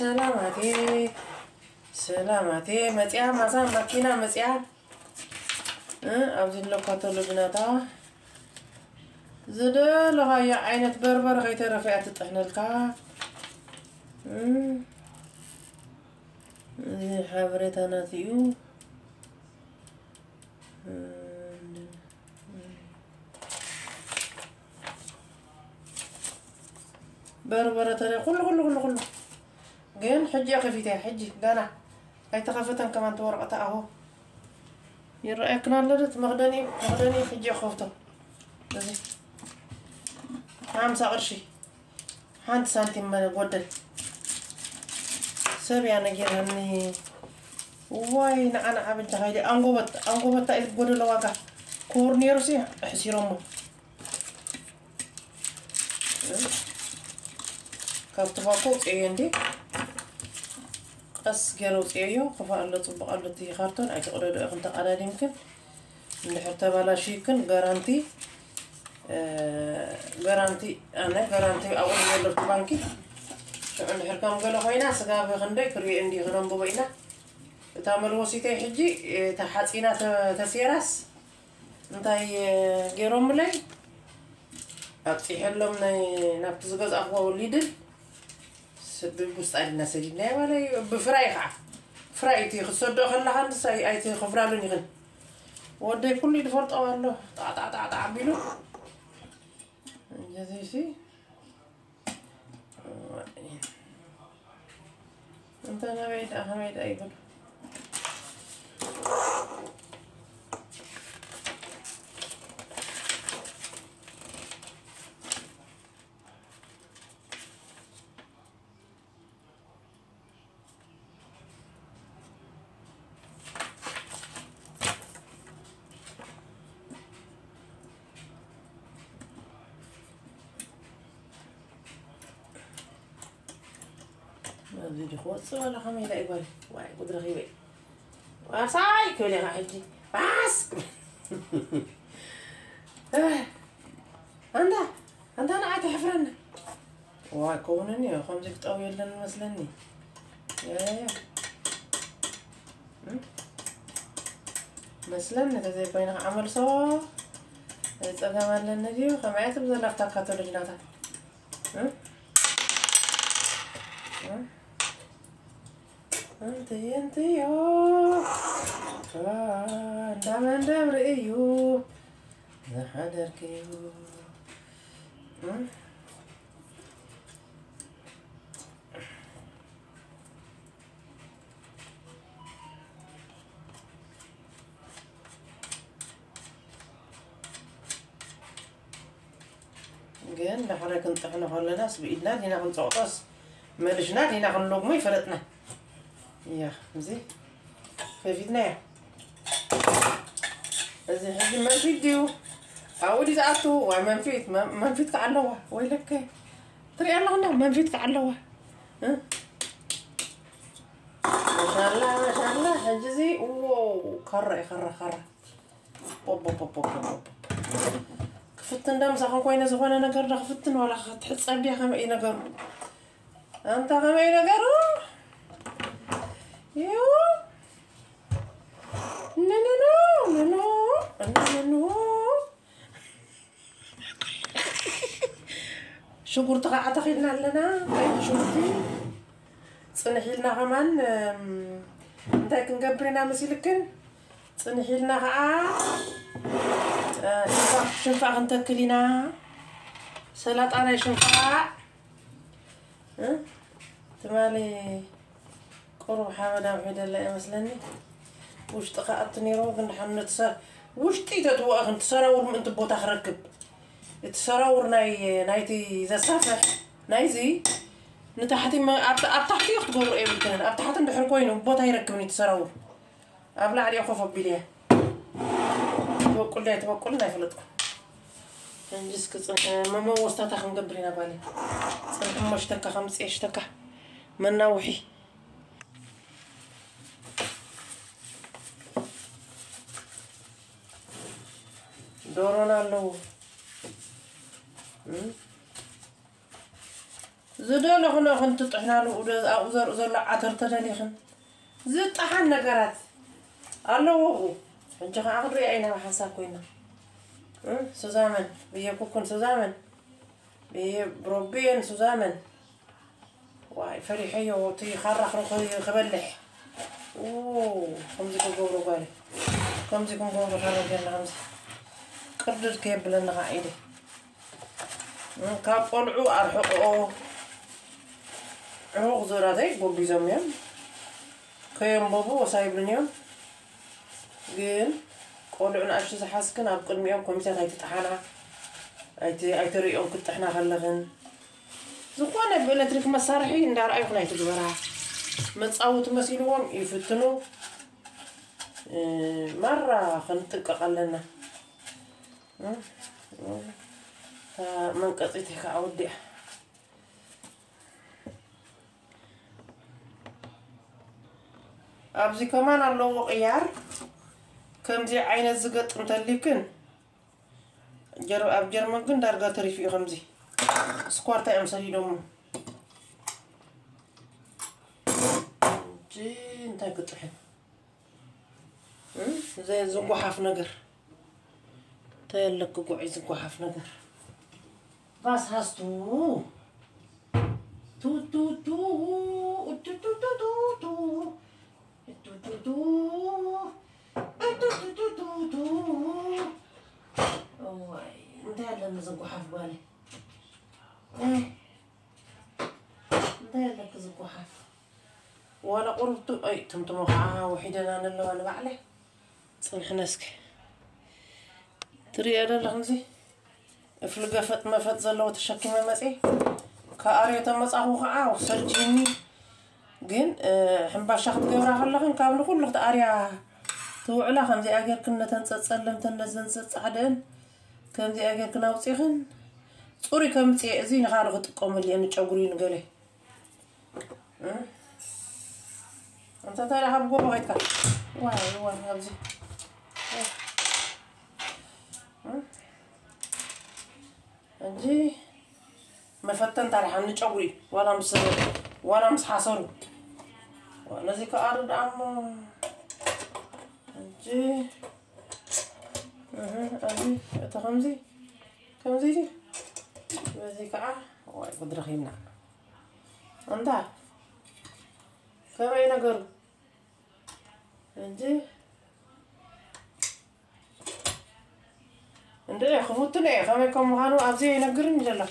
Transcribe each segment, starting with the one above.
ሰላማቴ ሰላማቴ መፅያ ማሳ መኪና መፅያ ኣብዚ ለኳተሉ ግናታ ዝደለኻዮ ዓይነት በርበረ ከይተረፈ እያ ትጥሕነልካ እዚ ሓበሬታ ናት እዩ በርበረ ተለ ኩሉ ኩሉ ኩሉ ኩሉ جين حجي أخفتها حجي دانا هاي تخفتن كمان تورقتا يرى أكنا لدت مغدني مغدني حجي أخفته دزي خمسة قرشي حانت سنتيم من القدر سبي أنا جيراني واي أنا عبد هايدي أنقبت أنقبت تأذي قدر لواقع كورنيروسي حسيرهم كابتباكو إيه عندي ቀስ ገይረ ውፅዮ ክፋ ኣሎ ፅቡቅ ኣሎ እቲ ካርቶን ኣይተቀደዶ ኢኹም ተቀዳዲምክን እንድሕር ተባላሽይክን ጋራንቲ ጋራንቲ ኣነ ጋራንቲ ኣብኡ ዘሎ እቲ ባንኪ ሽዑ እንድሕር ከም ገለ ኮይና ስጋ ብክንደይ ክሪኦ እንዲ ክነንብቦ ኢና እታ መልወሲተይ ሕጂ እታ ሓፂና ተሴራስ እንታይ ገይሮምለይ ኣብፂሐሎም ናብቲ ዝገዛእኽዎ ሊድል ብውስጥ ኣድና ሰዲድናዮ ማለት ብፍራይ ከዓ ፍራይ እቲ ክሰዶ ከለካ ንሳ ኣይቲ ክፍራሉን ይኽን ወደይ ኩሉ ዝፈልጦ ኣሎ ጣጣጣጣ ኣቢሉ እንጀዘይሲ እንተ ነበይ ዳ ከመይ ዳ ይብሉ ኣብዚ ክወፅእ ዋላ ከመይ ዳ ይጓል ዋይ ጉድ ረኺበ ዋሳይ ክብል ኢኻ ሕጂ ባስ እንታ እንታ ንዓይ ተሕፍረኒ ዋይ ከውንኒ ከምዚ ክጠው የለን መስለኒ መስለኒ ተዘይ ኮይና ከዓ መልሶ ፀገም ኣለኒ ድዩ انتيا نحن دام نحن زحدر كيو قال نحن كنطحنو على نحن بايدنا دينا غنتعطس ما لجنا دينا غنلومي فرطنا ዲና ክንፀቕጦስ መልሽና ዲና ክንለግሞ ይፈለጥና እያ እዚ ከፊትና እያ እዚ ሕጂ መንፊት ድዩ ኣብኡ ዲ ዝኣቱ ዋይ መንፊት መንፊት ከዓ ኣለዋ ወይ ለከ ትሪኦ ኣለኹና መንፊት ከዓ ኣለዋ ማሻላ ማሻላ ሕጂ እዚ እዎ ከራ እዩ ከራ ከራ ክፍትን ደምሳኸን ኮይነ ዝኾነ ነገር ዳ ክፍትን ዋላ ክትሕፀብ ድያ ከመይ እዩ ነገሩ ኣንታ ከመይ ነገሩ أيوه. لا لا لا لا لا لا لا شكرا تغا تخيلنا لنا. طيب، اي شوفي تصنحي لنا غمان داك نقبرينا مسيلكن تصنحي لنا غا آه، شنفع غنتاكلينا سلطه أنا شنفع آه، تمالي. ትማሊ ቁሩብ ሓመድ ኣምሒደላ ይመስለኒ ውሽጢ ከዓ እቲ ነይሮ ግን ድሓን ውሽጢ ተትወአ ክንቲ ሰራውር ምእንቲ ቦታ ክረክብ እቲ ሰራውር ናይቲ ዘሳፍሕ ናይዚ ንታሕቲ ኣብ ታሕቲ ክትገብሮ የብልክንን ኣብ ታሕቲ እንድሕር ኮይኑ ቦታ ይረክብኒ እቲ ሰራውር ኣብ ላዕሊ ኮፍ ኣቢል እያ ትበቁል ዳ ትበቁልን ኣይፈለጥኩም እንጂስ መመወስታታ ክንገብር ኢና ባለ ፅንሒ ሞሽተካ ከምፅየ ሽተካ መናውሒ ዶሮን ኣለዉ ዝደለኹ ክንትጥሕናሉ ኣብኡ ዘርኢ ዘሎ ዓተር ተደሊኽን ዝጠሓን ነገራት ኣለዎ ብኡ ሕጂ ከዓ ክንሪኦ ኢና ብሓንሳብ ኮይና ሱዛመን ብየ ኩኩን ሱዛመን ብየ ብሮቢየን ሱዛመን ዋይ ፈሪሐዮ እቲ ካራ ክበልሕ ከምዚ ክገብሮ ጓለ ከምዚ ክንገብሮ ካረገና ከምዚ qardharkee balanaqa idhi ka qolcu arxoqo عوق زرادة قبل زميان كيم بوبو وسايب لنيا جين قالوا أنا أشوف حاسكن أبقى ميام كم سنة هاي تتحنا هاي هاي تري أو كنت إحنا هلغن زخوانا بلا تريك مسارحي ندار أيقنا يتجبرها متصاوت مسيلوهم يفتنوا مرة خنتك قلنا መንቀፂት ከዓ ወዲኣ ኣብዚ ከማን ኣለዎ ቅያር ከምዚ ዓይነት ዝገጥም ተሊክን ኣብ ጀርመን ግን ዳርጋ ተሪፍ እዩ ከምዚ ስኳርታ እዮም ሰዲዶሞ እንታይ ክጥሕን ዝጓሓፍ ነገር تيلا كوكو وحف نقر باس هاستو تو تو تو تو تو تو تو تو تو تو ندير لنا زقوحة في بالي ندير لك زقوحة وأنا قربت اي تمتم وقعها وحيدة أنا اللي أنا بعلي صلح نسكي ትሪኦ ደለ ከምዚ እፍሊ ገፈጥ መፈጥ ዘለዎ ተሸኪመ መፂ ከኣርዮ ተመፃኹ ከዓ ሰልጂኒ ግን ሕምባሻ ክትገብራ ከለኽን ካብ ንኩሉ ክትኣርያ ትውዕላ ከምዚኣ ጌርክን ነተን ፀፀለምተን ነዘን ዘፃዕደአን ከምዚኣ ጌርክን ኣውፂኽን ፅሩይ ከምፅየ እዚ ንካልእ ክጥቀመሉ እየ ንጨጉሪ ንገለ እንተ እንታይዳ ካብ ጎቦ ከይትካ ዋይ ዋይ ኣብዚ እንጂ መፈተን ታሪሓ ንጨጉሪ ዋላ ምስ ዋላ ምስ ሓሰሩ ነዚ ከኣር ደኣሞ እንጂ ኣብዚ እቲ ከምዚ ከምዚ በዚ ከዓ ዋይ ጉድረኺብና እንታ ከመይ ነገሩ እንጂ እንደ ክፉትን እየ ከመይ ከም ምዃኑ ኣብዚ ይነግርን ዘላ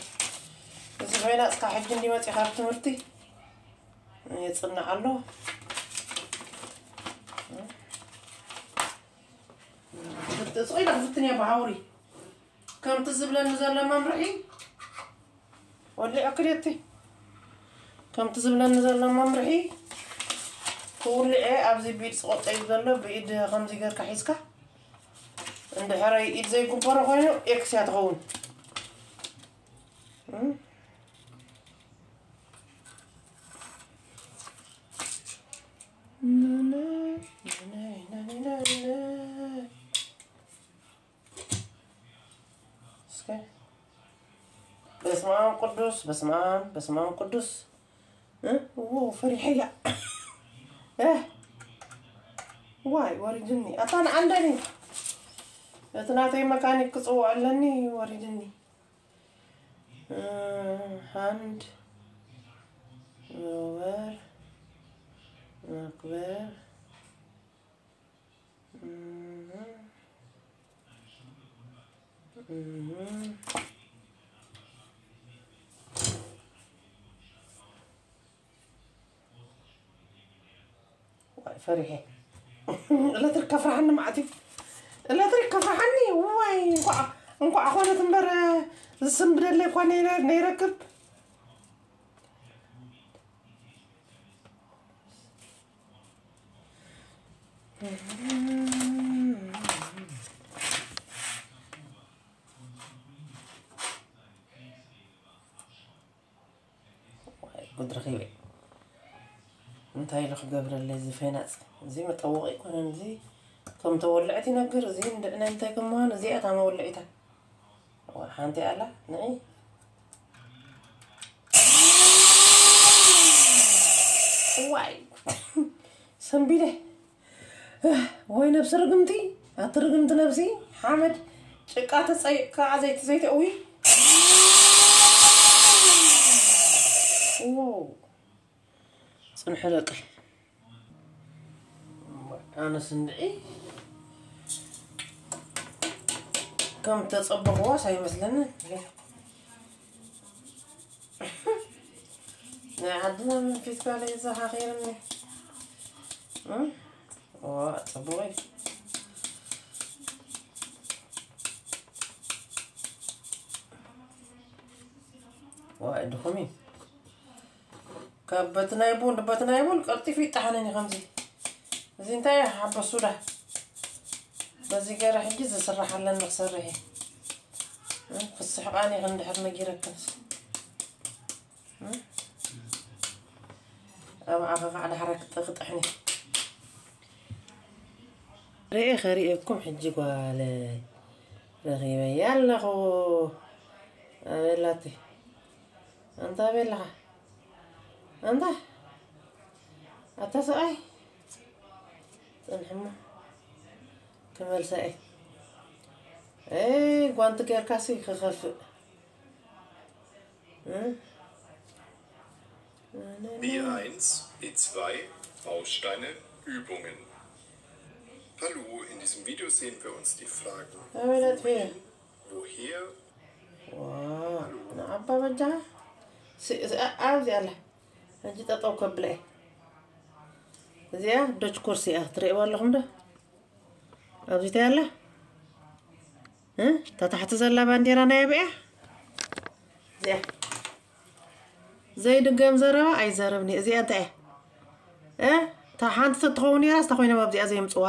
እዚ ኮይና እስካ ሕጂ እንዲመፂ ካብ ትምህርቲ የፅናዕ ኣሎ ፅኢዳ ክፍትን እየ ብሃውሪ ከምቲ ዝብለኒ ዘሎ መምርሒ ወሊዐ ክልቲ ከምቲ ዝብለኒ ዘሎ መምርሒ ክውልዐ ኣብዚ ብኢድ ዝቆጠ እዩ ዘሎ ብኢድ ከምዚ ጌርካ ሒዝካ اندحري إيد زي كبارة غينو إكس يتغون بسم الله قدوس بسم الله بسم الله قدوس ها؟ واو فرحية. آه. واي ورجني أطان عندني. ናተይ መካኒክ ክፅውዕ ኣለኒ ወሪድኒ ሃንድ ሮበር መክበር ፈሪሐ ኤሌክትሪክ ከፍራሕኒ ማዕትዩ ኤሌክትሪክ ከፍራሕኒ ዋይ እንኳዕ ኮነት እምበር ዝስንብደለ እኳ ነይረክብ ጉድ ረኺበ እንታይ ኢሉ ክገብረለ እዚ ፈናፅ እዚ መጠወቂ ይኮነን እዚ ከም ተወልዕት ይነግር እዚ ንድዕና እንታይ ከም ምዃኑ እዚኣ እታ መወልዒታ ሓንቲ ኣላ ንዒ ዋይ ሰንቢለ ወይ ነብሲ ርግምቲ ኣቲ ርግምቲ ነብሲ ሓመድ ጭቃ ተፀይቕካ ዘይቲ ዘይተእዊ ፅንሒ ደቂ ኣነስ እንድዒ ከም ተፀበኽዋስ ኣይመስለንን ናይ ዓድና መንፊት ባለ ዘኻኺርኒ ፅቡቅ እዩ ዋይ ድኹም እዩ ካብ በቲ ናይ ቡን በቲ ናይ ቡን ቀልጢፉ ይጣሓነኒ ከምዚ እዚ እንታይ بازيكا راح يجيز صراحة لن نخسر هي إيه. إيه، خصي حقاني غند حرنا جيرك كنس إيه. أو عفاف على حركة قطحني رئي خريئكم حجي قوالي؟ رغيبة يلا خو. أبلاتي أنت أبلها أنت؟ أتسأي تنحمه فملسا اي قوانت كير كاسي خخف B1, B2, Bausteine, Übungen. Hallo, in diesem Video sehen wir uns die Fragen wohin, woher, واو انا ابا بجا عاوز يلا نجي تطوب كبلي زين دوج كرسي اه تريوا لهم ده ኣብዚ እንታይ ኣላ እታ ታሕቲ ዘላ ባንዴራ ናይ ኣብያ እዚኣ ዘይድገም ዘረባ ኣይዘረብኒ እዚኣ እንታይ እያ እታ ሓንቲ ተትኸውን ነራ ስታ ኮይኖም ኣብዚኣ ዘየምፅዋ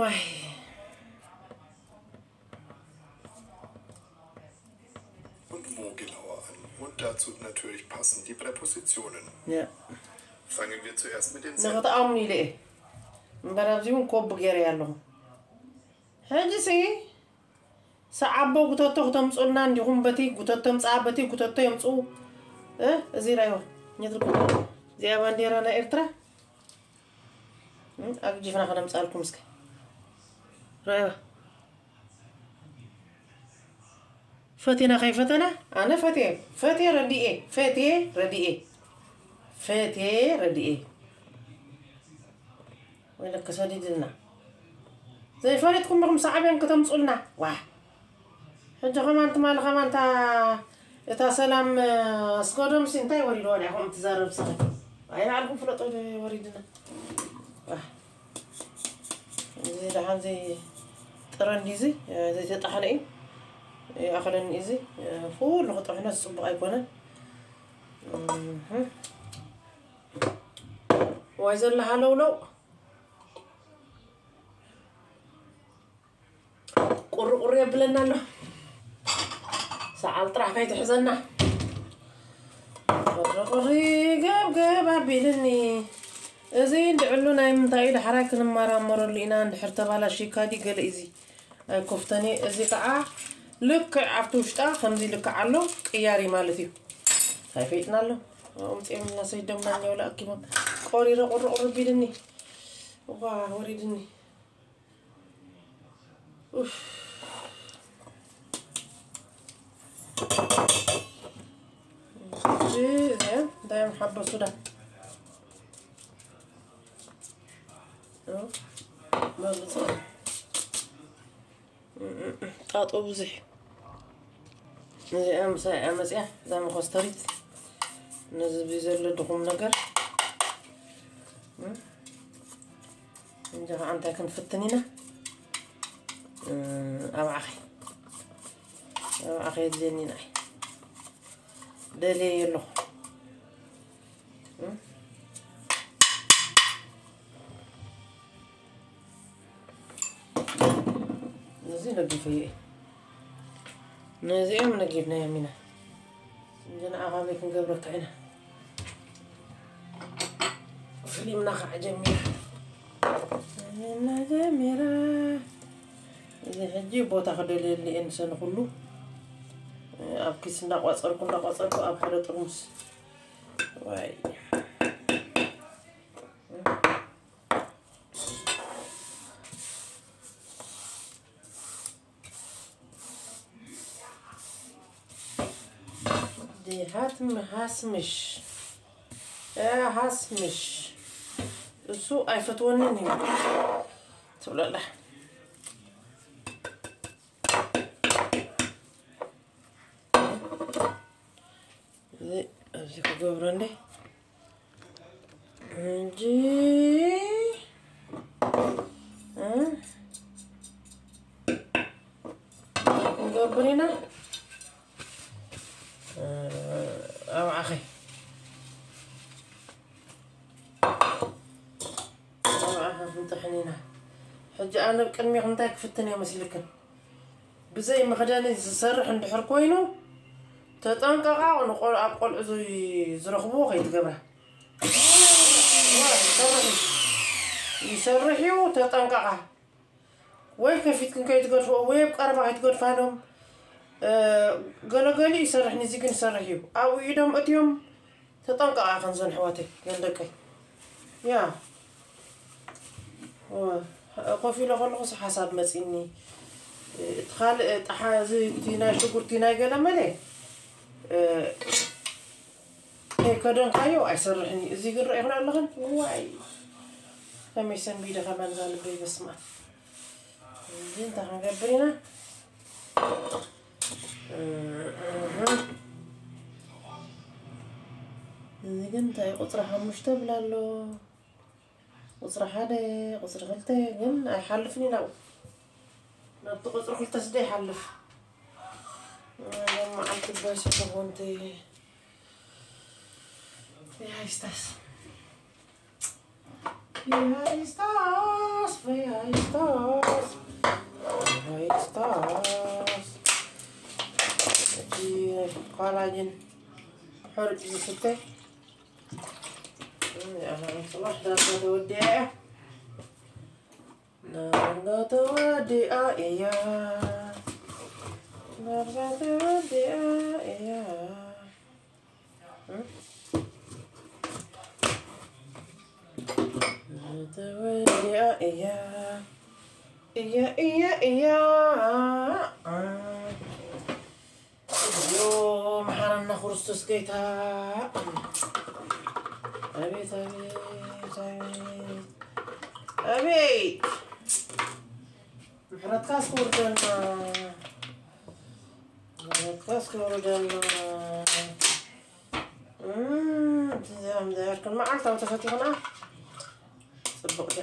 ዋይ und wo genauer an. Und dazu natürlich passend die Präpositionen. ያ Fangen wir zuerst mit den Zähnen. نغطى أمني ليه مبرابزيون كوب غير يالله هاجسي سعبو قطتو ختم صلنا نديهم بتي قطتو مصعبتي قطتو يمصو آه زي رايو نيتركو زي بانديرا نا إرترا أجيفنا خدم صالكم مسك رايو فتنا خيفتنا أنا فتي فتي ردي إيه فتي ردي إيه ኣነ ፈትየ ፈትየ ረዲኤ ፈትየ ረዲኤ ፈትየ ረዲኤ ወይ ለከ ሰዲድልና ዘይፈለጥኩም ብኹም ሰዓብያን ከተምፁልና ዋ ሕጂ ከማንቲ ማለ ከማንታ እታ ሰላም ኣስከዶምሲ እንታይ ወሪዶ ወዲያ ከምኡ ትዛረብ ስኸ ኣይ ባዕልኩም ፍለጦ ወሪድና ዋ እዚ ድሓን ዘይ ጥረኒ እዚ ዘይተጣሓነ እዩ ይኣኸለኒ እዚ ኩሉ ክጥሕነ ዝፅቡቅ ኣይኮነን ዋይ ዘለሃ ለውለው ቁርቁር የብለና ኣሎ ሰዓል ጥራሕ ከይትሕዘና ቁርቁሪ ገብገብ ኣቢልኒ እዚ እንድዕሉ ናይ ምንታይ እዩ ድሓራይ ክንመራመረሉ ኢና እንድሕር ተባላሽካ ዲ ገለ እዚ ኣይኮፍተኒ እዚ ከዓ ልክዕ ኣብቲ ውሽጣ ከምዚ ልክዕ ኣሎ ቅያሪ ማለት እዩ ኣይፈይጥና ኣሎ ኣምፅኦምና ሰይደምና እኒው ለኣኪቦም ቆሪረ ቁርቁር ቢልኒ ዋ ወሪድኒ ኡፍ እዚኣ እንታይ እዮም ሓበሱ ዳ መልፅ ጣጦ ብዙሕ እዚኣ ምሳይ እያ መፅያ እዛ መኮስተሪት ነዝቢ ዘሎ ድኹም ነገር نديرها عندها كنفطنينا أو عخي أو عخي ديالني ناي دالي يلو. نزينا بفيه نزيد من جبنا يمينا جنا أغامي كن قبرك عينه فيلم نخع جميل إن جميلة إذا حجي بوتا خدل اللي إنسان كله. أب كيسنا قصر كنا قصر أب حدا ترمس. واي. دي هاتم هاسمش. آه هاسمش. እሱ አይፈትወንን እዩ ትብለላ እዚ ኣብዚ ክገብሮ እንደ እንጂ ክንገብር ኣነ ቅድሚኹም እንታይ ክፍትን የመስልክን ብዘይ መኽደኒ ዝሰርሕ እንድሕር ኮይኑ ተጠንቀቃ ኣብ ቆልዑ ዝረኽብዎ ከይትገብራ ይሰርሕ እዩ ተጠንቀቃ ወይ ከፊትክን ከይትገድፍኦ ወይ ኣብ ቀረባ ከይትገድፋሎም ገለገሊ ይሰርሕ ንዚ ግን ይሰርሕ እዩ ኣብኡ ኢዶም እትዮም ተጠንቀቃ ክንዘን ኣሕዋተይ ገንደቀይ ያ قفيل غل قص حساب مسيني تخال تحازي تينا شكر تينا قال ملي اي كدن قايو ايسرحني زي قرا الله لغن واي لما يسن بيدا كمان قلبي بسمع زين تاع غبرينا زين تاع قطرها مشتبل له أنا قصر خلتة قلنا يحلفني لو نبت قصر خلتة سدي يحلف لما عمت الباشا تبونتي يا يستاس يا يستاس يا يستاس يا هاي قال عجن هاي بستة دارنا توديع دارنا توديع إيا دارنا توديع إيا توديع إيا إيا إيا إيا اليوم حرمنا خرستوس كيتا أبيت أبيت أبيت أبيت محرد كاسك وردنا محرد كاسك وردنا تزام دار كل ما عرفت وتفتي هنا. صبق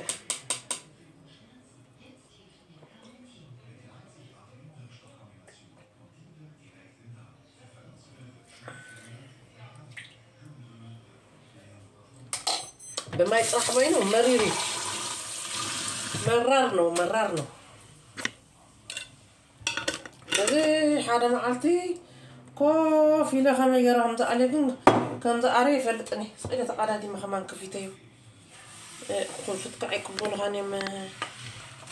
ده በማይጥራሕ ኮይኑ መሪር እዩ መራር ነው መራር ነው እዚ ሓደ መዓልቲ ኮፍ ኢለ ከመይ ገይረ ከም ዝኣለ ግን ከም ዝኣረ ይፈልጥኒ ስኢለ ተቃዳዲመ ከማን ክፊተ እዩ ኩልፍትካ ኣይቅበሉኻን እዮም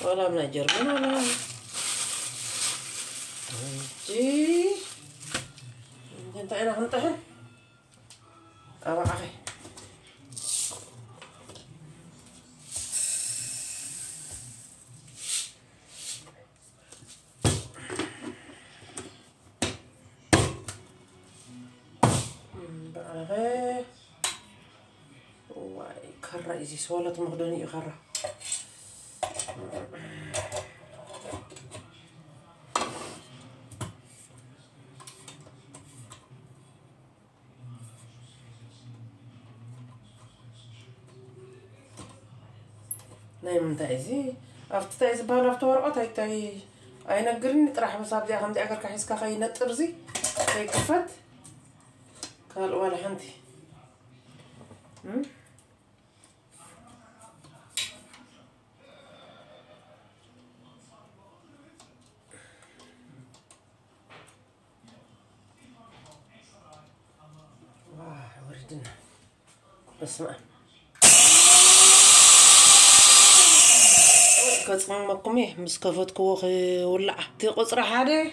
ወላ ብናይ ጀርመን ወላ እንጂ እንታይ ኢና ክንጥሕን غير هذا يجي سولة مغدوني يغرى نايم دايزي عرفت دايزي بهلا بتورقة تاي تاي أنا مصاب دي دي أكر كحيس كخي نترزي تاي كفت قال وأنا عندي. واه وردنا. بسمع كتقوم مقميه مسكافات كوخي ولع تي قصرة حالي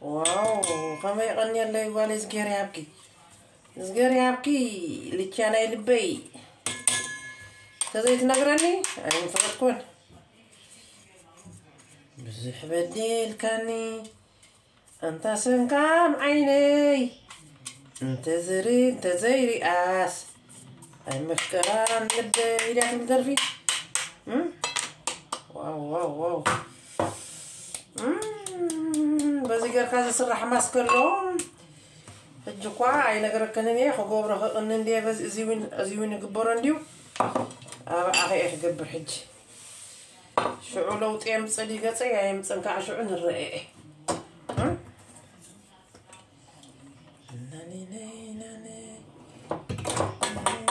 واو فما يغني الله يوالي صغير يبكي صغير يبكي لكي أنا يلبي تزيت نقراني أنا مفقدكون بزح بديل كاني أنت سنقام عيني انتظري انتظري آس المفكران لبي إليك مدرفي واو واو واو مم. bazi gar kasa sir hamas kallo الجقعة أي نقرأ كنني خو جبر خنن دي بس زيون زيون جبران ديو أخي أخي جبر حج. شعو لو تيم صديقة تيا يم تنكع شعو نرأي.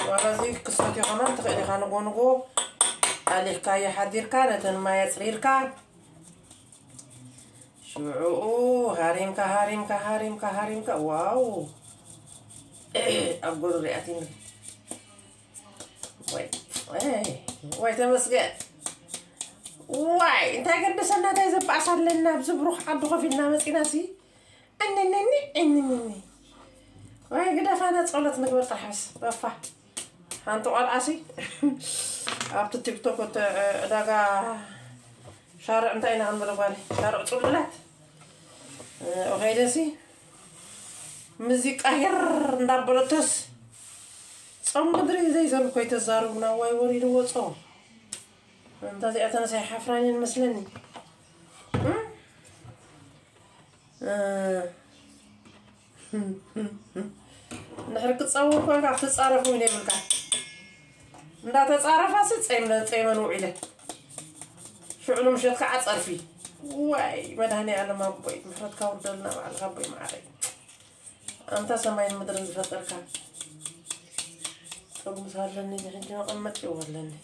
وغازي قصتي خمان تخيلي خانقونقو عليك كاي حدير تن ما يصير كان شو اوه هاريمكا هاريمكا هاريمكا هاريمكا واو أبجر رئتين واي واي واي تمسكن واي انت قدس أنا تايز باسر لنا بزب روح عبد غفينا مسكنا سي اننني اننني واي قد فانا تصلت نقبر تحبس بفا هانتو قال عسي عبد التيك توك داغا شارع انت اين عمرو بالي شارع تقول ኸይደሲ ሙዚቃ ሄር እንዳበለቶስ ፆም ምድሪ ዘይዘሩ ኮይ ተዛርቡና ዋይ ወሪዱ ወፆ እንታ እዚኣ ተነሳይ ሓፍራንን መስለኒ ንድሕሪ ክትፀውር ኮንካ ክትፃረፍ እውን የብልካ እንዳተፃረፋሲ ፀይመን ውዒለ ሽዑ ምሸት ከዓ ፀርፊ واي بداني على ما بوي محرد كاوردلنا مع الغبي معري أنت سمعين مدرن زفتر كان طب مسهلني نحن قمتي ولني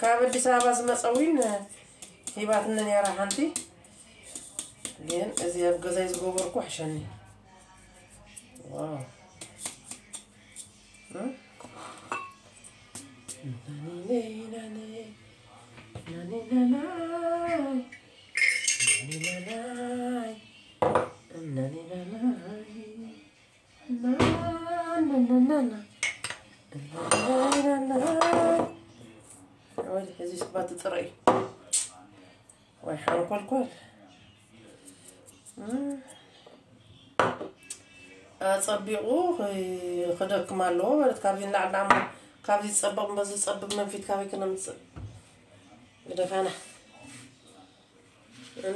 ካብ ኣዲስ ኣበባ ዝመፀ እውን ሂባትኒ ነራ ሓንቲ ግን እዚ ኣብ ገዛይ ዝገበርኩ ሓሸኒ ዋው أصبيقو خدك مالو ولد كابين نعلم ካብዚ ንላዕሊ እሞ ካብዚ ዝፀበቕ በዚ ዝፀብቅ መንፊት ካበይ ክነምፅእ ግደፋና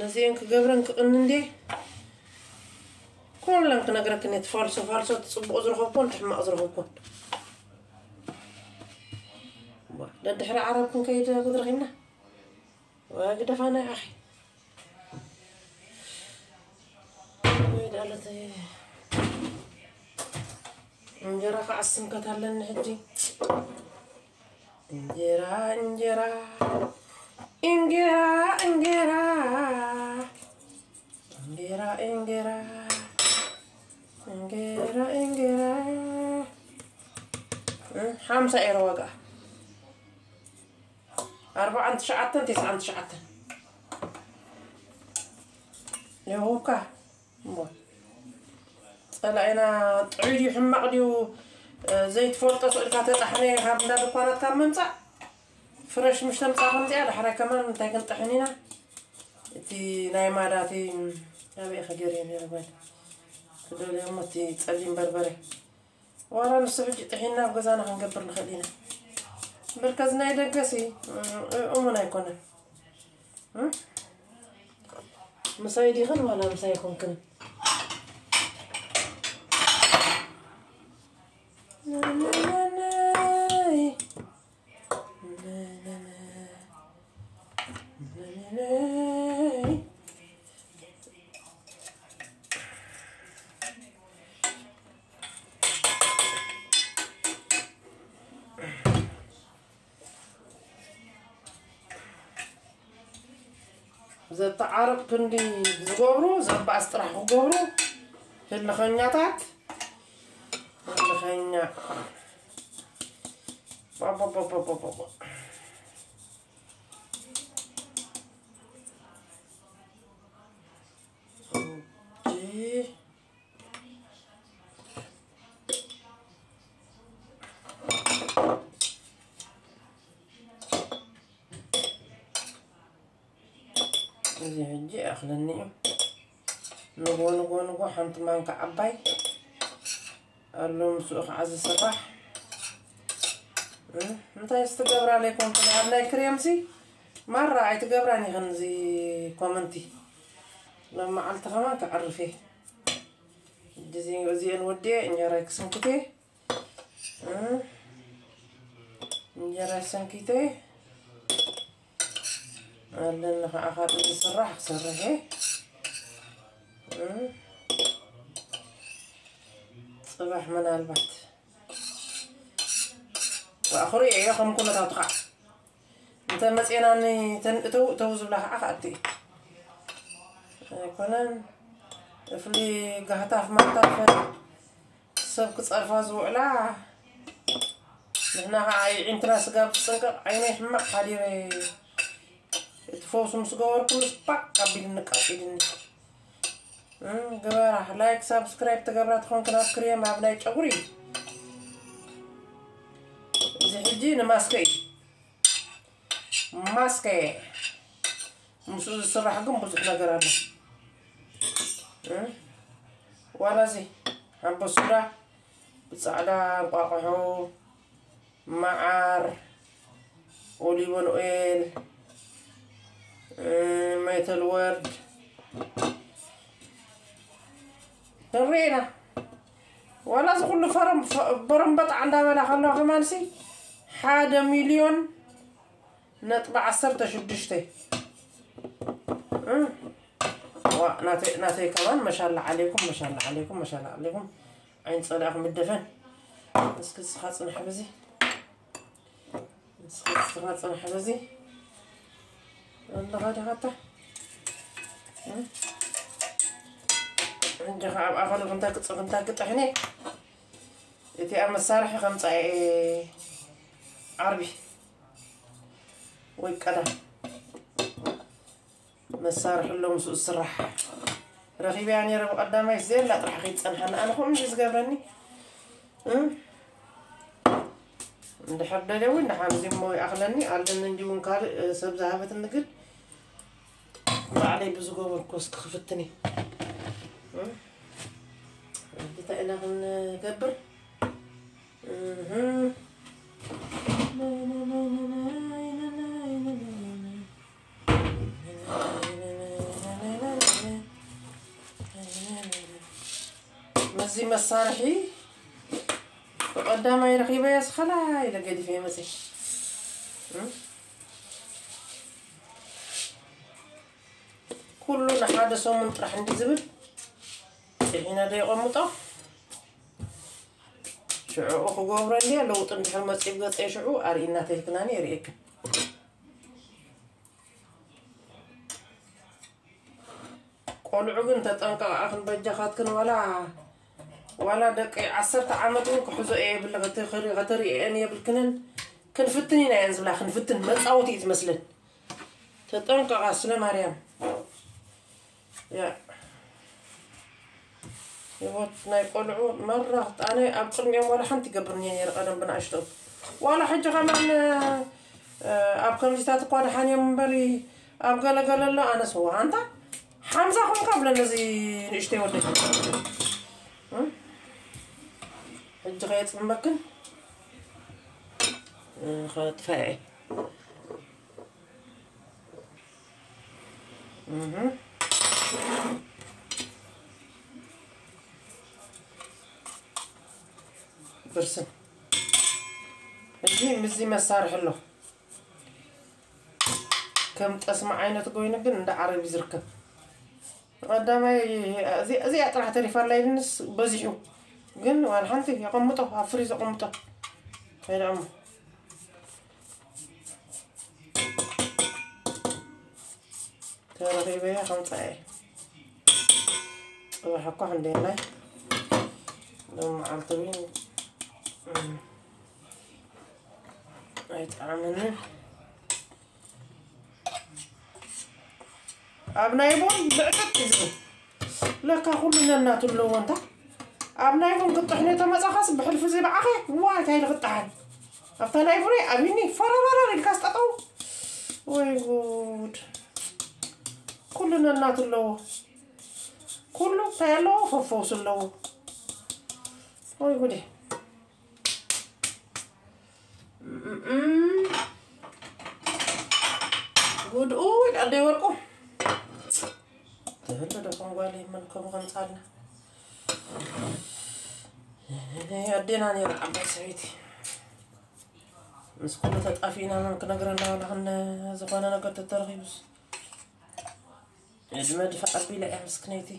ነዚአን ክገብረን ክቕኒ እንዴ ኩለን ክነግረክን እየ ትፋልሶ ፋልሶ ትፅቡቕ ዝረኸብኩን ትሕማቕ ዝረኸብኩን ደድሕሪ ዓረብ ክንከይድ ክድረኺና ግደፋና ኣኺ ዳለት እንጀራ ከዓ ስምከት ኣለኒ ሕጂ እንጀራ እንጀራ እንጀራ እንጀራ እንጀራ እንጀራ እንጀራ እንጀራ ሓምሳ ኤሮ ዋጋ ኣርባዓን ትሽዓተን ትስዓን ትሽዓተን የሁካ እሞ ፀላኢና ጥዑይ ድዩ ሕማቕ ድዩ ዘይትፈልጦ ስእልካ ተጣሕነ ካብ እንዳ ድኳናት ካብ ምምፃእ ፍረሽ ምሽ ተምፃእ ከምዚኣ ዳሕራይ ከማን እንታይ ክንጥሕን ኢና እቲ ናይ ማዳቲ ኣበይ ከገር እየ ነረ ጓል ክደልዮሞ እቲ ፀሊም በርበረ ዋላ ንሱ ሕጂ ጥሒና ኣብ ገዛና ክንገብር ንኽእል ኢና ብርከዝ ናይ ደገሲ እሙን ኣይኮነን ምሳይ ዲኽን ዋላ ምሳይ ኣይኮንክንን ህልኸኛታት ህልኸኛ ባባባባባባ እንጂ እዚ لغو لغو لغو حنت مانك عباي. اللهم سوق عز الصباح. إيه؟ انت يستقبر عليكم طلع لي كريمسي مرة عيت قبراني غنزي كومنتي. لما علت غمان تعرفيه جزين زين ودي اني رايك سنكتي اني إيه؟ رايك سنكتي قال لنا اخر نسرح سرحيه صباح من البات وأخري يا إيه خم كنا تعتقع أنت مسئنا أني تن تو توزب لها أخاتي كنا فلي قهتاف مرتاف سب كتصرف زوعلا نحنا هاي عندنا سقاب سنقر عيني حمق حالي تفوسم سقور كل سباق قبل النقاط قبارح لايك سبسكرايب تقبرات خون كناب كريم مع بناي شغوري زحجين ماسكي. ماسكي. مسوز الصراحة قم بزح نقر هذا ولا زي عم بصورة. بتسعلا مقاقحو معار أوليفون أويل ميتال وورد ወርድ ንሪኢና ዋላ እዚ ኩሉ በረምበጣ እንዳበላ ከለዋ ከማንሲ ሓደ ሚልዮን ነጥቢ ዓሰርተ ሽዱሽተ ናተይ ከማን መሻላ ዓለይኩም መሻላ ዓለይኩም መሻላ ዓለይኩም ዓይን ፀላእኹም ምደፈን እስኪ ስኻ ፅንሕ በዚ እስኪ ስኻ ፅንሕ በዚ ኣለኻ ዲኻታ እንጂ ከዓ ኣብ ኣኸሉ ክንታ ቅፅ ክንታ ቅጥሕኒ እቲኣ መሳርሒ ከምፃኤ ዓርቢ ወይ ቀዳም መሳርሒ ኣሎ ምስኡ ዝስራሕ ረኺብያ ነረ ብቐዳማይ ዘላ ጥራሕ ከይፀንሐና ኣነ ከምዚ ዝገብረኒ እንድሕር ደልየ እውን ንሓምዚ እሞ ይኣኽለኒ ኣለኒ እንዲ እውን ካልእ ሰብ ዝሃበት ንግድ ባዕለይ ብዝገበርኮስ بديت أنا غنكبر أها مزي ما صالحي قدامها رغيبه يا سخلا الا قادي فيها مزي كلنا حادث ومن طرح عندي زبد ዶ ይቐምጦ ሽዑኡ ክገብሮ እንድያ ለውጥ እንድሕር መፂብ ገፀ ሽዑ ኣርእና ተይክናኒ የርእየክን ቆልዑ ግን ተጠንቀቃ ክንበጃኻትክን ዋላ ዋላ ደቂ ዓሰርተ ዓመት እውን ክሕዞ እየ የብል ከተሪአን የብልክንን ክንፍትን ኢና እየን ዝብላ ክንፍትን መፃወቲ እዩ ትመስለን ተጠንቀቃ ስለ ማርያም يهود ناي قلعو مرة. أنا أبقرن يوم ولا حنت قبرني يعني رقدم بن أشتغل ولا حاجة كمان آه، أبقرن جتات قوان حان يوم بري أبقى لقال الله أنا سوا. أنت؟ حمزة خون قبل الذي نشتي ودي. حاجة من تمكن خلط فاعي Mm-hmm. ብርስን እዚ ምዚ መሳርሒ ኣሎ ከም ጠስሚ ዓይነት ኮይኑ ግን እንደ ዓረቢ ዝርከብ ቀዳማይ እዚኣ ጥራሕ ተሪፋላይ ድንስ በዚሑ ግን ዋል ሓንቲ የቐምጦ ኣብ ፍሪ ዘቐምጦ ከይደእሞ ترغيبية خمسة ايه وحكو عندنا لو معلطبين አይጣዕምንን ኣብ ናይ ቦን ብዕቀት እዩ ለካ ኩሉ ነናቱ ኣለዎ እንታ ኣብ ናይ ቦን ቅጥሕ ነቶ መፃኻስ ብሕልፊ ዝበዓኸ ዋይ እንታይ ንክጣሓን ኣብታ ናይ ቡነ ኣብኒ ፈረበረር ኢልካ ስጠጠው ወይ ጉድ ኩሉ ነናቱ ኣለዎ ኩሉ እንታይ ኣለዎ ፈፈውስ ኣለዎ ወይ ጉዴ ጉድኡ ይቃለይ ወርቁ ትህሉ ደኹም ጓል የመን ከምኡ ከምፃልና ኣዴና ነይሩ ዓባይ ሰበይቲ ምስ ኩሉ ተጣፊና መን ክነግረና ንክነ ዝኾነ ነገር ተተረኺቡስ ዕድመ ድፋ ኣቢላ እያ ምስክነይቲ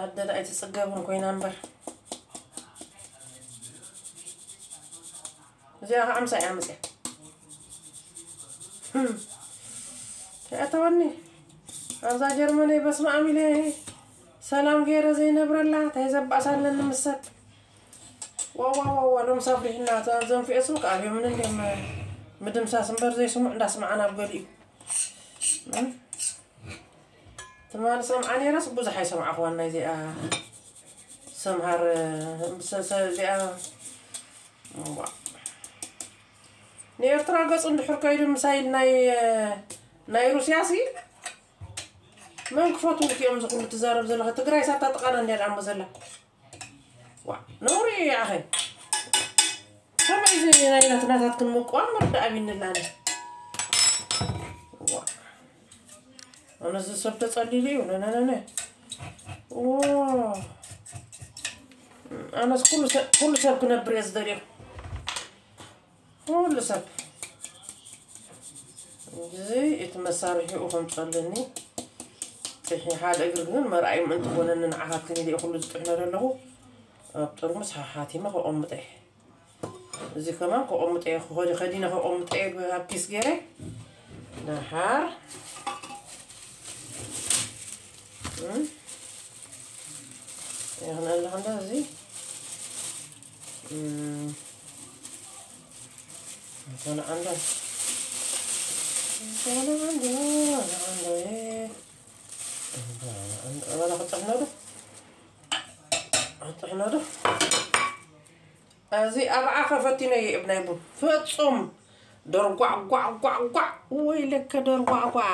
ኣደላ ኣይትፅገብን ኮይና እምበር እዚኣ ከዓ ምሳይ እያ መፅያ ተኣተወኒ ኣብዛ ጀርመነይ በስመ አብ ኢለ ሰላም ገይረ ዘይነብረላ እንታይ ዘባእሳለኒ ምሰብ ዋዋዋዋ ሎም ሳፍሪሕና ዘንፊኦ ስም ከኣብዮም ምን እንዲም ምድምሳስ እምበር ዘይስሙዕ እንዳስማዓና ኣብ ገሊኡ ትማል ሰምዓ ነይረስ ብዙሕ ኣይሰምዓኽዋን ናይ እዚኣ ሰምሃር እዚኣ ንኤርትራ ገፁ እንድሕር ከይዱ ምሳይል ናይ ናይ ሩስያ ሲ መን ክፈትው ልክኦም ዝኩሉ ትዛረብ ዘለኸ ትግራይ ሳታ ጥቃና እንዲያ ድዓሞ ዘላ ነውሪ ኣኸ ከመይ ዚ ናይ ናትናታት ክንምቋም መርዳእ ኣብንላነ ኣነ እዚ ሰብ ተፀሊሉ እዩ ነነነነ ኣነስ ኩሉ ሰብ ክነብር እየ ዝደልዮ كل صافي. زي يتمسارحي أخم تقلني تحي حال اقربن ما رأي من تقولن ننعهات كني دي أخلو زتحنا لله أه، أبطر مسحة حاتي ما هو أم تحي زي كمان كو أم خو خودي خدينا هو أم تحي بكيس جري نهار. يغنى اللي عندها زي. مم. Sana anda. Sana anda. Anda eh. Wala ka tahna do. tahna do. እዚ ኣብ ዓኸ ፈቲነ እየ እብና ይቡን ፍፁም ደርጓዕጓዕጓዕጓዕ ወይ ለከ ደርጓዕጓዕ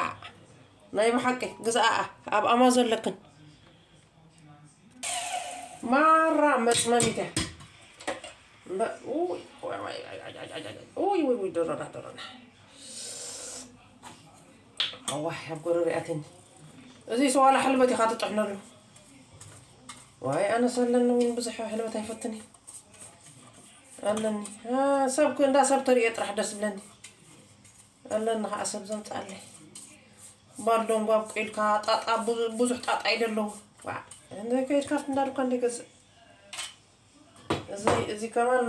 ናይ ብሓቂ ግዛኣ ኣብ ኣማዞን ለክን ማራ መፅመሚት እያ ውይ ውይ ውይ ደረና ደረና ኣዋሕ ኣብ ጎረሪ ኣትኒ እዚ ሰዋላ ሕልበት ኢኻ ትጥሕነሉ ዋይ ኣነ ሰለኒ እውን ብዙሕ ሕልበት ኣይፈትኒ ኣለኒ ሰብ እንዳ ሰብ ተሪኦ ጥራሕ ደስ ብለኒ ኣለኒ ከዓ ሰብ ዘምፃለይ ባልዶን ጓብ ቆኢልካ ጣጣ ብዙሕ ጣጣ ይደለዎ ከይድካ ኣብቲ እንዳልካ እንደይገዝእ እዚ ከማን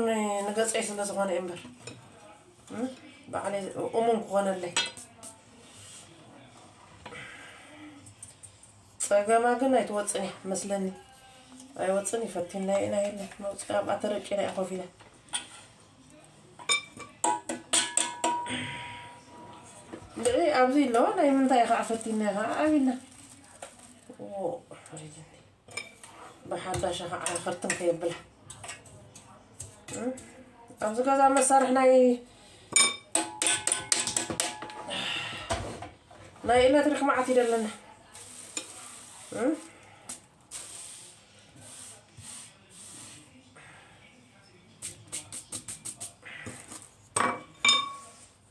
ንገፀይ ስለ ዝኾነ እዩ እምበር ባዕለይ እሙን ክኾነለይ ፀገማ ግን ኣይትወፅን እያ መስለኒ ኣይወፅን ይፈቲና ኢና የለን መውፅእ ኣብኣ ተረቂና እያ ኮፍ ኢላ ንዒ ኣብዚ ኣለዋ ናይ ምንታይ ከዓ ፈቲና ከዓ ዓብና ብሓዳሻ ከዓ ክርትም ከየብላ عرفتو كزعما صار ي لا إلا ترك معتي لنا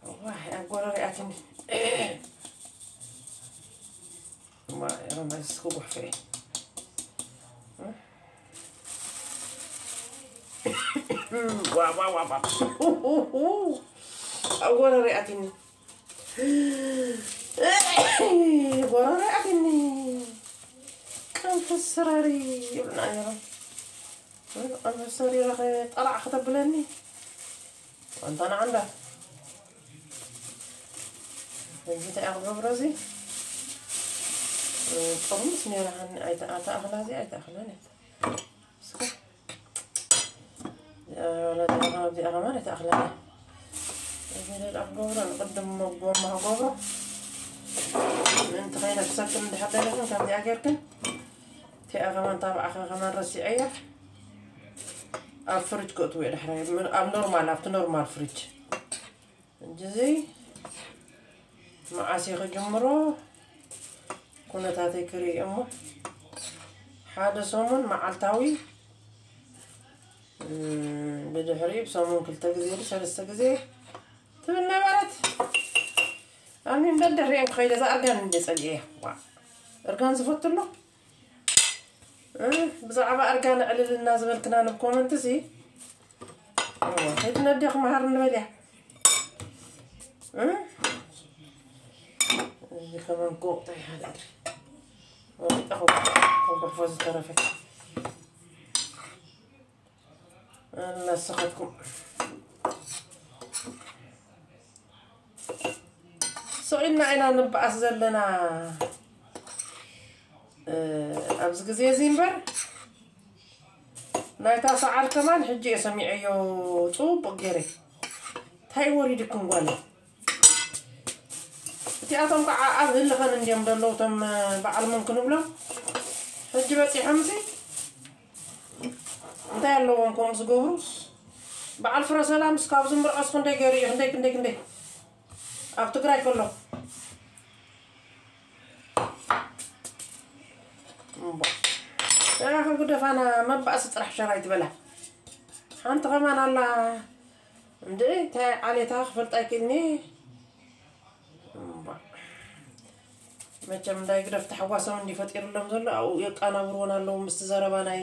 والله أقول رأيتني ما أنا ما أسكوب فيه وا وا واو أول رئتني ورا رئتني كان في السراري ابن عيرة أنا السراري راه طلع خطب بلاني وأنت أنا عنده جيت أغلب برازي طبعا سمي راه عيت أغلازي عيت أغلاني سكر هذه أغمرت أغلبها يعني الأخ قورة نقدم مقبور مع قورة من تغير بسرت من حتى لكن كان دي أجركن تي أغمان طبعا أغمان رسي أيه الفرج كوتوي الحرايب من النورمال أفت نورمال فرج. جزي. معاسي جمرو. كنا هاتي كري أمو حادث سومن معالتاوي ብድሕሪ ብሰሙን ክልተ ግዜ ሰለስተ ግዜ ትብል ነበረት ኣነ እንደድሕሪአን ክኸይደ እዛ እርጋን እንደ ፀሊአ እያ እርጋን ዝፈትሎ ብዛዕባ እርጋን ዕልልና ዝበልክና ንብ ኮመንት ሲ ከይትነዲ ክመሃር ንበል እያ እዚ ከመን ክወቅጦ ይሓደ እድሪ ወቂጣ ከንበርፎ ዝተረፈት እናሰኸትኩም ስቂልና ኢና ንበኣስ ዘለና ኣብዚ ግዜ እዚ እምበር ናይታ ሰዓል ከማን ሕጂ እየ ሰሚዐዮ ፅቡቅ ገይረ እንታይ ወሪድክም ጓለ እቲኣቶም ከዓ ኣብ ህልኸን እንዲዮም ዘለዉ እቶም በዓል ሞን ክንብሎም ሕጂ በፂሖምሲ እንታይ ኣለዎም ከምኡ ዝገብሩ በዓል ፍረ ሰላም ስካብ ዝምርቀስ ክንደይ ገይሩ እዩ ክንደይ ክንደይ ክንደይ ኣብ ትግራይ ከሎ ያ ከጉደፋና መባእሲ ጥራሕ ሸራይ ትበላ ሓንቲ ከማን ኣላ እንድ እንታይ ዓሌታ ክፈልጣ ይክእልኒ መቸም እንዳይ ግደፍ ተሓዋሶም እንዲፈጢሩሎም ዘሎ ኣብኡ የቃናብርዎን ኣለዉ ምስቲ ዘረባ ናይ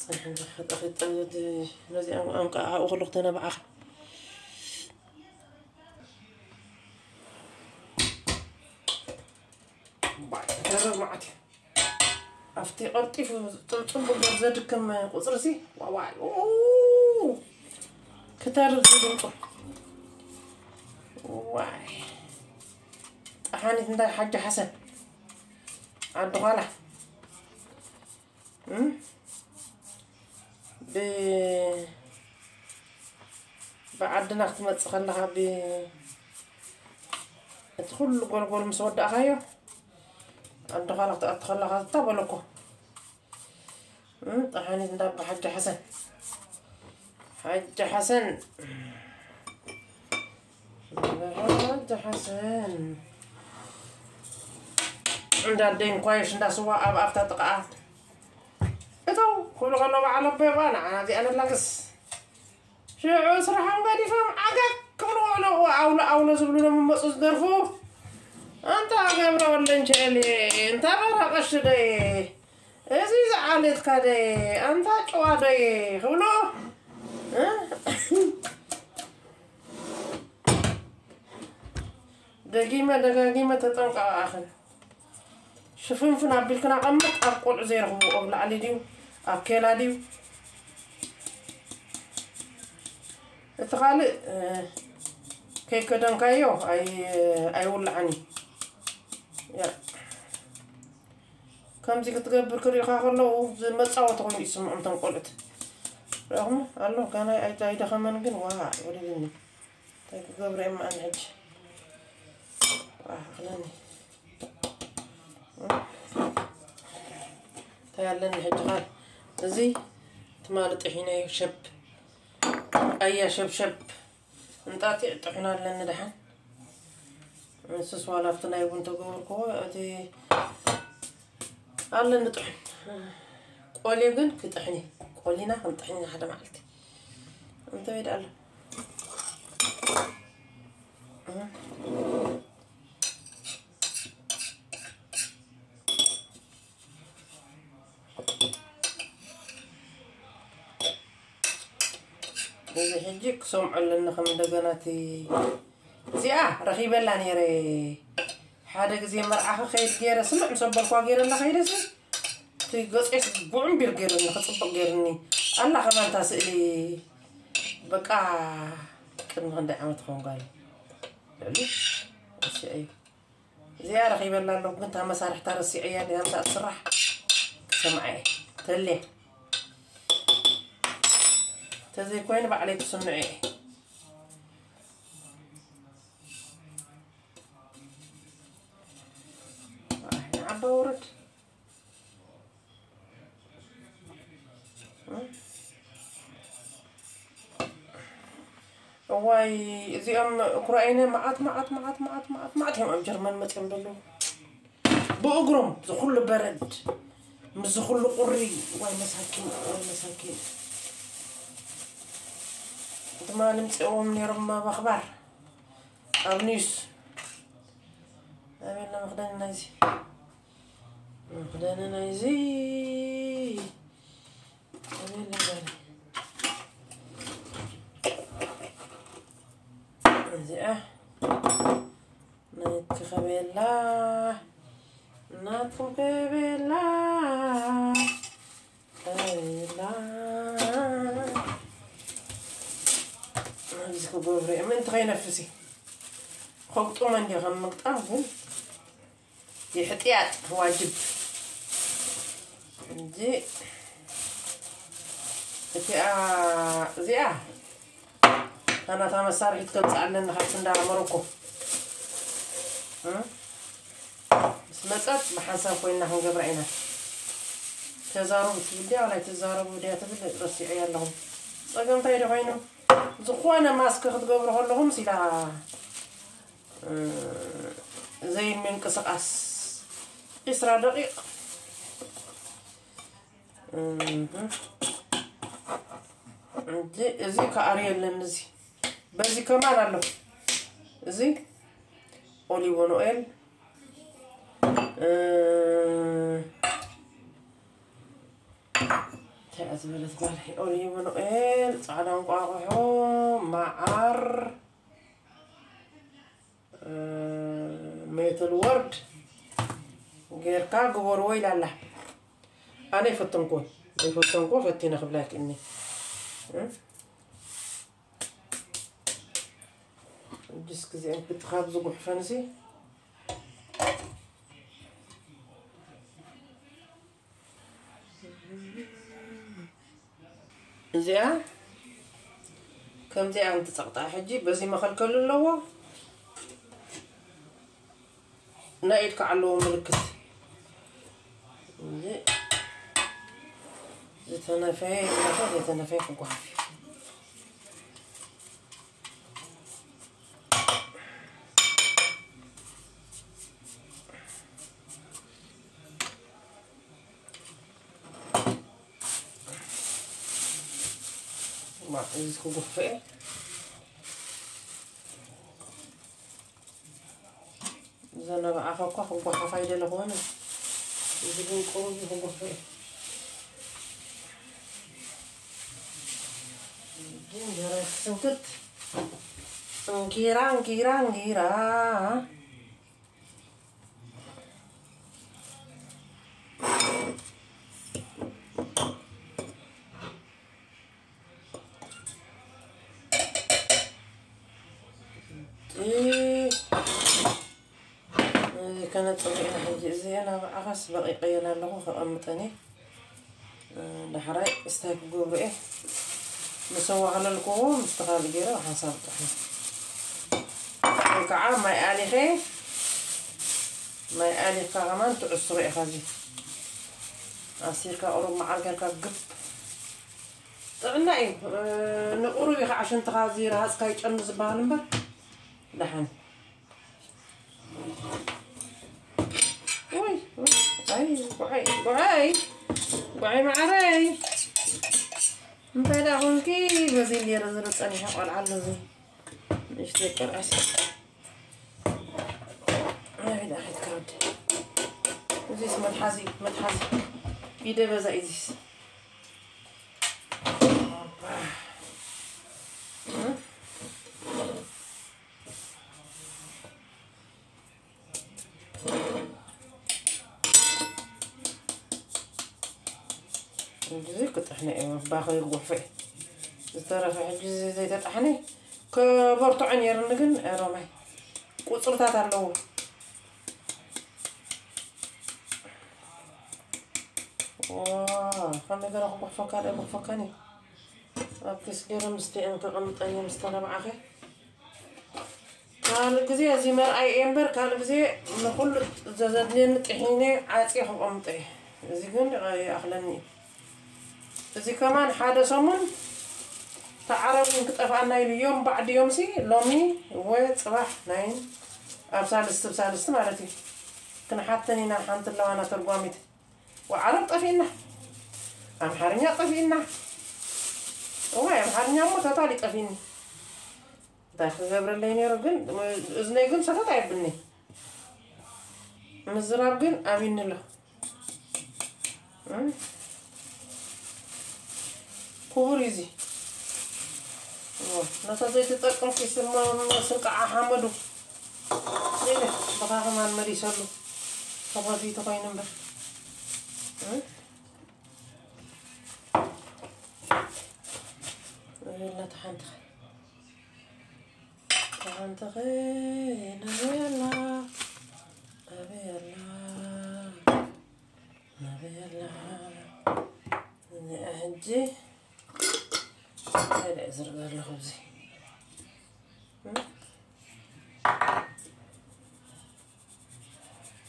صحيح بخط أخيط نزي أنك أغلق تنا بعخ بعد معك أفتي أرتي تنطب بزاد كم قصرسي وواي أوه كتار زيدنكم واي طحاني تندى حاجة حسن عند غلا أمم ብ ብዓድና ክትመፅእ ከለካ ብ እቲ ኩሉ ጎልጎል ምስ ወዳእካዮ ዓዲ ኋላ ክትኣቱ ከለካ ዝታበለኮ ጠሓኒት እንዳ ሓጂ ሓሰን ሓጂ ሓሰን ሓጂ ሓሰን እንዳደይ እንኳይሽ እንዳስዋ ኣብ ኣብታ كل الله على بيبان عادي أنا ناقص شو عسر حمقا دي فهم عقاك كل أنا وأولا أولا زبلونا من مصوص درفو. أنت عقابرا ولا انشالي أنت غير قش دي إزي زعالت كدي أنت عقوا دي خلو أه؟ دقيمة دقيمة تتنقى آخر. شوفين فينا عبيلكنا قمت أقول زي رغبو أبلع لي ديو. أكلاني تغالي آه، كي كدن كايو؟ أي آه، أي ولعني يا. كمزي كتقبر كري خاخلو زمتصاوت غنو يسمعو تنقلت رغم الله كان أي تاي دخمن كن واعي ولدني تاي كتقبر إما أنعج راح خلاني. تاي لاني حج غالي እዚ ትማል ጥሒነዮ ሸብ ቀያ ሸብሸብ እንጣጢዕ ጥሒና ኣለኒ ድሓን እንስስ ዋላ ኣብቲ ናይ እውን ተገበርክዎ እቲ ኣለኒ ጥሑን ቆልዮ ግን ክጥሕኒ ቆሊና ክንጥሕኒ ሓደ መዓልቲ እንተበይድ ኣሎ ሕጂ ክሰምዖ ኣለኒ ከም እንደገና እቲ እዚኣ ረኺበላ ነይረ ሓደ ግዜ መርዓኸ ከይድ ገይረ ስምዕ ምስ ኣበልኳ ገይረላ ከይደሲ እቲ ገፂስ ጉዕምቢር ገይሩኒ ክፅቡቅ ገይሩኒ ኣላ ከማንታ ስእሊ በቃ ቅድሚ ክንደይ ዓመት ክኸውን ጋለ ልዕሊ እሺ እዩ እዚኣ ረኺበላ ኣሎ ግን እታ መሳርሕታ ረሲዐ እያ ምሳ ትስራሕ ክሰምዐ እየ ተልየ تزيكوين عليه تصنعيه عبورت واي زيهم اوكرانيا معات معات معات معات معات معاتهم ام جرمان متهم دلو بأقرم زخل برد مزخل قري واي مساكين واي مساكين ما نمتعو مني رما بخبر أمنيس أمين مخدان نايزي مخدان نايزي أمين لبالي نايزي أه نايت خبيلا ناتكم كبيلا ኣብዚ ክገብሩ እየ ምእንቲ ከይነፍሲ ከግጡመ እንዲ ከም ምግጣም ግን ይሕጥያጥ ዋጅብ እንጂ እቲኣ እዚኣ ካናታ መሳርሒት ከምፅእ ኣለኒ ካብቲ እንዳ መረኮ ምስ መፀት ብሓንሳብ ኮይና ክንገብራ ኢና ተዛረቡ ትብል ድያ ናይ ተዛረቡ ድያ ትብል ረሲዐ እያ ኣለኹ ፀገም እንታይ ደ ኮይኑ زخوانا ماسك خد قبر هلهم سلا زين من كسقاس إسرع دقيق زي كأريال لنزي بزي كمان الله زي أوليفون أويل كأزملة ملح أريم نؤل على مقاقحهم معر ميت الورد غير كا قبر ويلا لا أنا يفتنكون يفتنكون فتينا قبلك إني جسك زين بتخاب زقوح فانسي Mm-hmm. ዝጉሕፈንሲ እዚኣ ከምዚኣ እንትፀቕጣ ሕጂ በዚ መኸልከሉ ኣለዎ ናይ ኢድካ ኣለዎ ምልክት እንጂ ዝተነፈየ ይነፈ ዘይተነፈየ ክጓሓፍ እዩ com o cogumelo. Zona a roca com a roca dela rona. E de um colo de cogumelo. Gira, sentit. Ngira, ngira, ngira. Ngira. ናብ ዓኸስ በቂቀየን ኣለኹ ከቐምጠኒ ዳሕራይ እስታይ ክገብሩ እየ ምሰዋ ከለልክዎ ምስ ተኻሊ ገይረ ሓሳብ ጥሕ ወይ ከዓ ማይ ኣሊኸ ማይ ኣሊኽካ ከማን ትዕስሮ ኢኻ እዚ ኣሲርካ ቁሩብ መዓር ጌርካ ግብ ጥዕና እዩ ንቁሩብ ኢኻ ዓሸንትኻ እዚ ረሃፅካ ይጨኑ ዝበሃል እምበር ድሓን ወይ Ay, buhay, buhay. Buhay maaray. Antay na akong ki. Bazin di razurot sa niya. Kol alazi. Nishtik kol asas. Ay, dahit kod. Uzis malhazi, malhazi. Bide baza izis. Opa. Hmm? እንደዚህ ቅጥሕኒ እዩ ባኸ ይጉሕፍእ ዝተረፈ ሕጂ ዘይተጣሕኒ ከበርትዖ ነይርኒ ግን ዕሮማይ ቁፅርታት ኣለዎ ከመይ ገረ ክጉሕፈካ ደ ጉሕፈካኒ ኣብ ኪስ ገይረ ምስቲአን ከቐምጠየ ምስ ተነብዓኸ ካልእ ግዜ እዚ መርኣይ እየ እምበር ካልእ ግዜ ንኩሉ ዘዘድልየኒ ጥሒነ ዓፂ ክቐምጠ እየ እዚ ግን ይኣኽለኒ እዩ እዚ ከማን ሓደ ሰሙን ተዓረብን ክጠፍኣና ኢሉ ዮም ባዕድዮም ሲ ሎሚ ወይ ፅባሕ ናይን ኣብ ሳልስቲ ብሳልስቲ ማለት እዩ ክንሓተን ኢና ሓንቲ ኣለዋና ተርጓሚት ወዓረብ ጠፊእና ኣምሓርኛ ጠፊእና ወይ ኣምሓርኛ እሞ ተታሊ ጠፊእኒ እንታይ ክገብረለይ ነይሩ ግን እዝነይ ግን ሰተት ኣይብኒ كوريزي يزي نتا في سلما سلقع حمدو ليه بطاقة همان مري سلو طبعا في تقين نمبر يلا تحنتخي تحنتخي نبيلا نبيلا نبيلا نهجي هذا ازرق له خبزي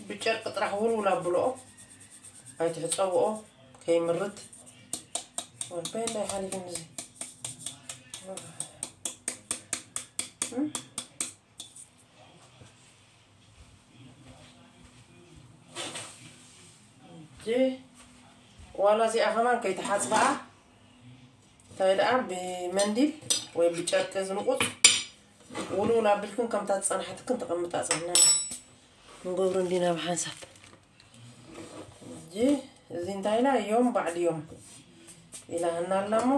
ብጨርቂ ጥራሕ ውልውል ኣብልኦ ኣይትሕፀብኦ ከይምርት ወልበይ ናይ ሓሊፍን እዚ ዋላ እዚኣ ከማን ከይተሓፅበኣ እንታይ ደኣ ብመንዲል ወይ ብጨርቂ ዝንቁፅ ውልውል ኣቢልክን ከምታ ዝፀናሕትክን ተቐምጣ ፀና ንገብሩ እንዲና ብሓንሳብ እጂ እዚ እንታይ ኢላ እዮም ባዕድ እዮም ኢላህና ኣላ እሞ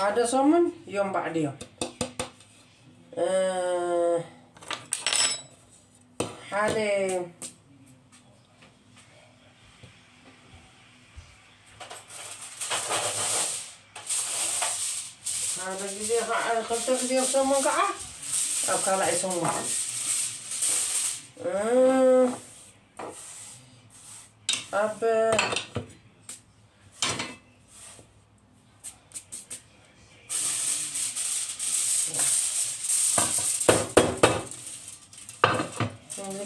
ሓደ ሰሙን እዮም ባዕድ እዮም أه حالي هذا جدي جدي يصوم أو كلا يصوم آه، أب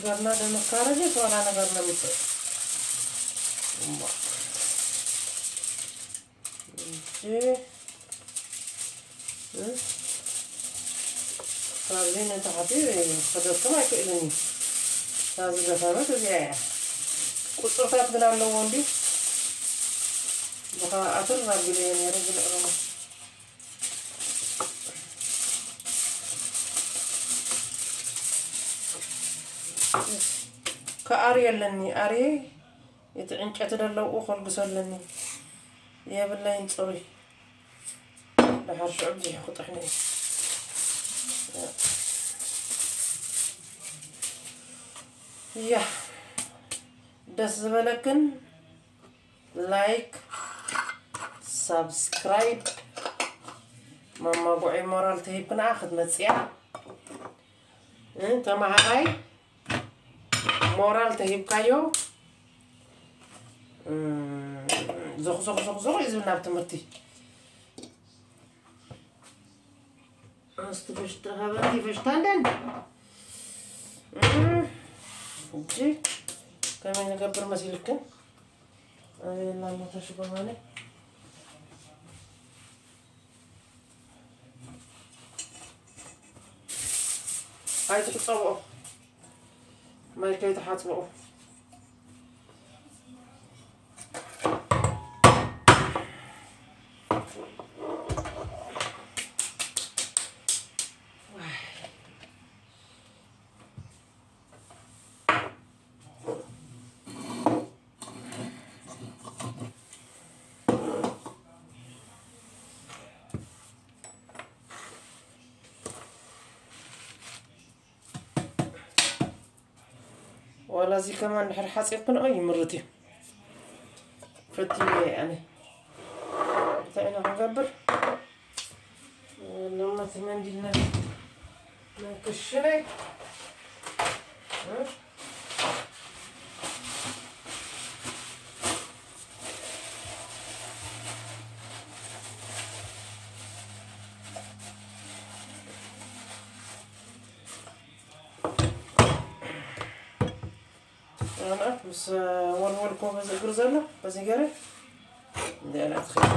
نقرنا دم الكارجس ولا نقرنا مثل خارجين انت حطيبي خدرت ما كئلني لازم دفعت وجاية قصرتات بلا اللون دي بخاطر ربي لين يا رجل أرمس ኣርየ እቲ ዕንጨቲ ደለውኡ ከልግሶ ኣለኒ የብላይን ፅሩይ ድሓር ሽዑ ብዙሕ ክጥሕኒ እዩ ያ ደስ ዝበለክን ላይክ ሳብስክራይብ ማማጉዒ ሞራል ተሂብክንኣ ክትመፅያ ተማሃራይ ሞራል ተሂብካዮ ዝኽዝኽ ዝኽዝኽ እዩ ዝብል ናብ ትምህርቲ እስቲ በሽታ ኸበንቲ በሽታ ኣለን እጂ ከመይ ንገብር መሲልክን ኣበየላ ሞተሽጎ ማለት ኣይትሕፀብኦ ما كيتحاطبوا ولا زي كمان نحر حاسب كنا أي مرتي. فتي يعني تعالى نقبر لما ثمان دينا بس ولول كو بس أقرزنا بس يقري دي أنا أتخيل.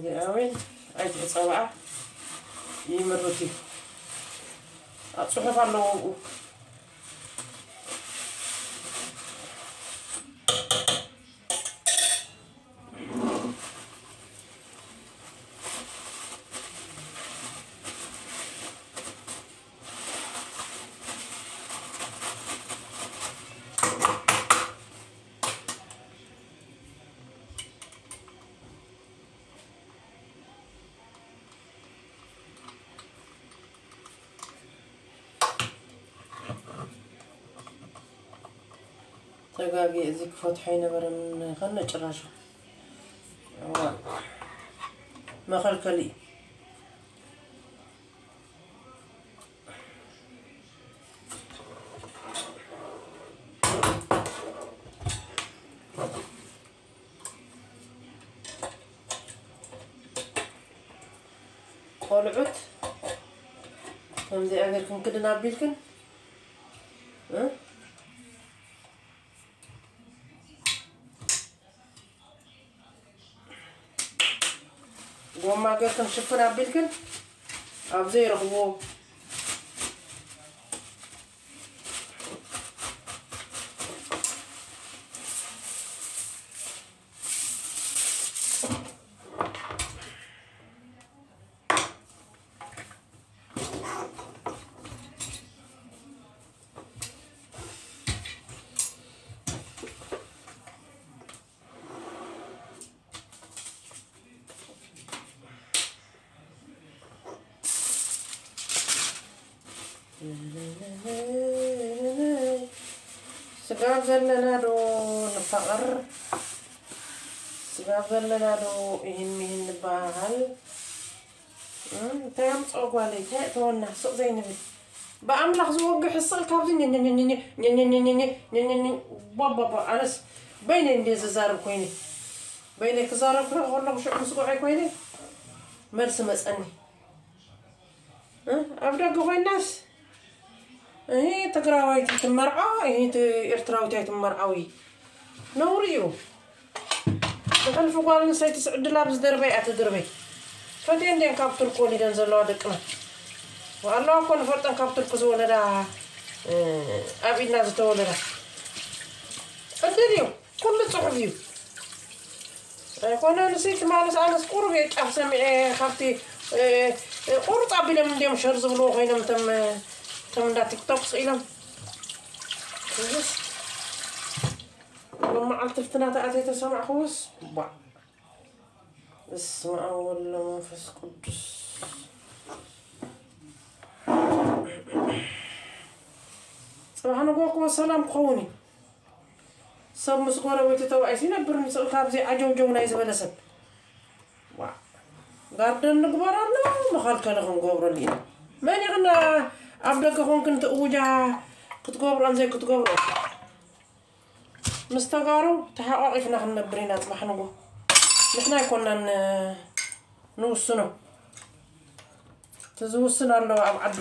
دي أوين عيد بصبعة يمرتي. أصحف على ተጋጊ እዚ ክፈትሖ ይነበረ ከነ ጭራሹ መኸልከሊ እዩ ቆልዑት ከምዚ ኣገር ክንክድን ኣቢልክን ما قلت لهم شوفوا راه بالكل عاوزو توقع الصلكة بابا أنس بين إنديز زارب كويني بين كزارب كنا غرنا بشع مسقوع كويني مرس مسأني أبدا قوي الناس هي تقراوي تمرعى هي إرتراوي تمرعوي نوريو تخلفوا قال نسيت تسعد لابس دربي أتدربي فتين دين كابتر كوني دين زلوا دقنا ወሊደን ዘለዋ ደቅና ኣለዋ እኮ ንፈልጠን ካብ ቱርክ ዝወለዳ ኣብ ኢድና ዝተወለዳ ዕድል እዩ ኩሉ ፅሑፍ እዩ ኣይኮነ ንሰይቲ ማለት ኣነስ ቁሩብ እየ ጫፍ ሰሚዐ ካብቲ ቁሩፅ ኣቢሎም እንዲኦም ሸር ዝብልዎ ኮይኖም ቶም ቶም እንዳ ቲክቶክ ስኢሎም እስ መዓልቲ ፍትና ተኣተይ ተሰማዕኹስ ባ እስመ ኣብ ወሎ መንፈስ ቅዱስ صباح نقوق وسلام قوني. سب مسقورة ويتتوعي سينبر نسألتاب زي عجو جونا يزبال سب. وا. غاردن نقبرانا مخالكنا خنقبر لينا من يغنى عبدك خون كنت أوجا كتقبران زي كتقبران مستقارو تحقق إفنا خنبرينا صباح نقوق نحنا كنا نوصنو ንሕና ይኮናን ንውስኖ ትዝውስን ኣለዎ ኣብ ዓዱ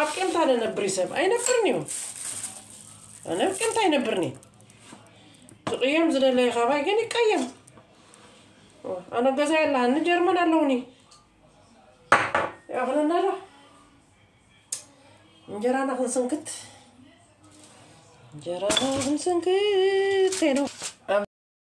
ኣብ ቄምታ ደነብር ሰብ ኣይነብርን እዩ ኣነ ኣብ ቄምታ ኣይነብርኒ ዝቅየም ዝደለየ ከባይ ግን ይቀየም ኣነ ገዛ የላሃኒ ጀርመን ኣለውኒ ያኽለና ዶ እንጀራና ክንስንክት Jara, I'm so good.